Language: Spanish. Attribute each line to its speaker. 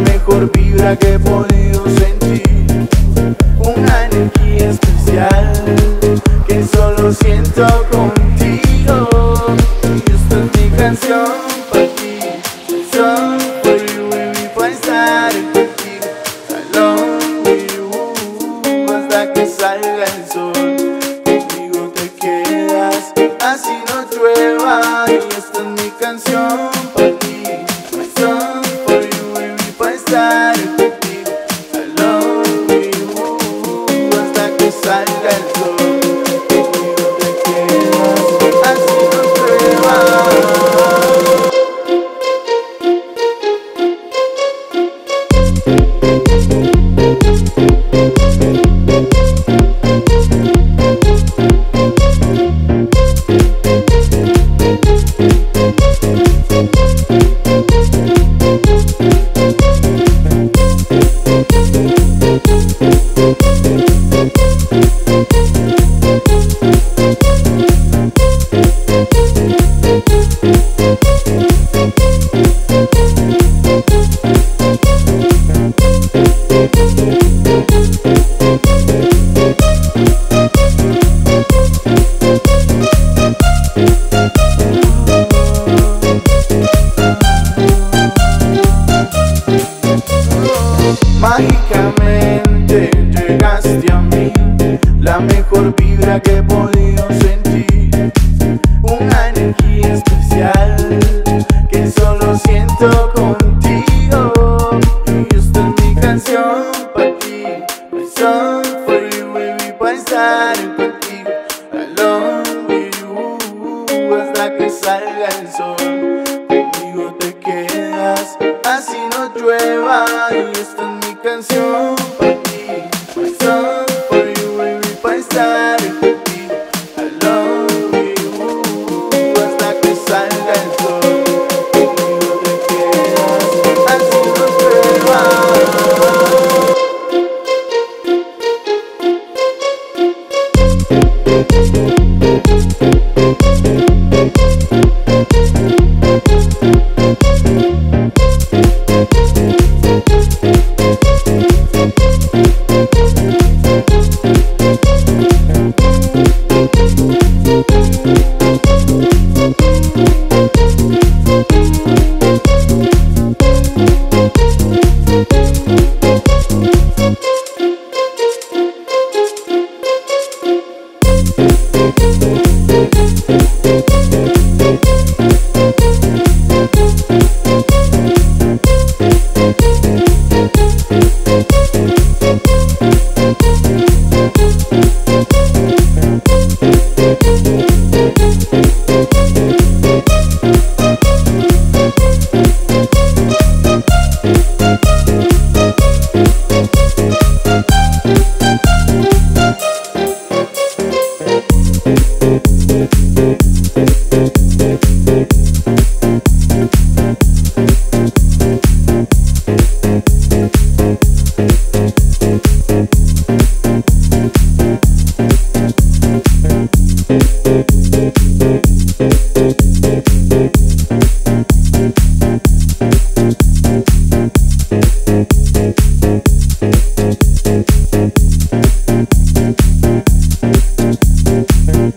Speaker 1: mejor vibra que he podido sentir. Una energía especial que solo siento contigo. Mágicamente llegaste a mí, la mejor vibra que he podido sentir. Una energía especial que solo siento contigo. Y esta es mi canción para ti, my song for you, baby, para estar contigo. I love you hasta que salga el sol. Conmigo te quedas, así no llueva. Y esta canción